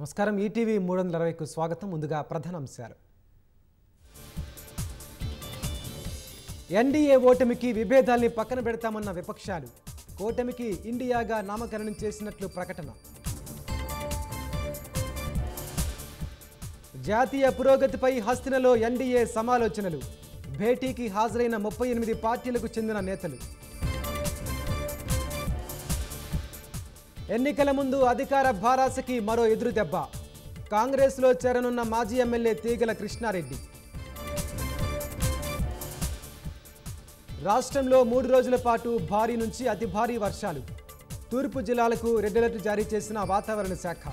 నమస్కారం. ఈటీవీ మూడు వందల అరవైకు స్వాగతం. ముందుగా ప్రధాన అంశాలు. ఎన్డీఏ ఓటమికి విభేదాల్ని పక్కన పెడతామన్న విపక్షాలు. కూటమికి ఇండియాగా నామకరణం చేసినట్లు ప్రకటన. జాతీయ పురోగతిపై హస్తినలో ఎన్డీఏ సమాలోచనలు. భేటీకి హాజరైన ముప్పై ఎనిమిది పార్టీలకు చెందిన నేతలు. ఎన్నికల ముందు అధికార భారాసకి మరో ఎదురు దెబ్బ. కాంగ్రెస్లో చేరనున్న మాజీ ఎమ్మెల్యే తీగల కృష్ణారెడ్డి. రాష్ట్రంలో మూడు రోజుల పాటు భారీ నుంచి అతి భారీ వర్షాలు. తూర్పు జిల్లాలకు రెడ్ అలర్ట్ జారీ చేసిన వాతావరణ శాఖ.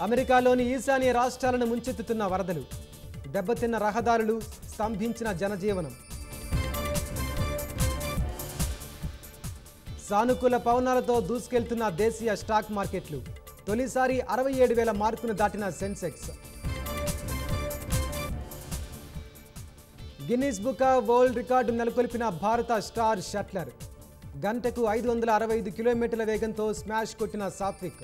అమెరికాలోని ఈశాన్య రాష్ట్రాలను ముంచెత్తుతున్న వరదలు. దెబ్బతిన్న రహదారులు స్తంభించిన జనజీవనం. సానుకూల పవనాలతో దూసుకెళ్తున్న దేశీయ స్టాక్ మార్కెట్లు. తొలిసారి అరవై ఏడు వేల మార్కును దాటిన Sensex. Guinness book of world record నెలకొల్పిన భారత స్టార్ షట్లర్. గంటకు ఐదు వందల అరవై ఐదు కిలోమీటర్ల వేగంతో స్మాష్ కొట్టిన సాత్విక్.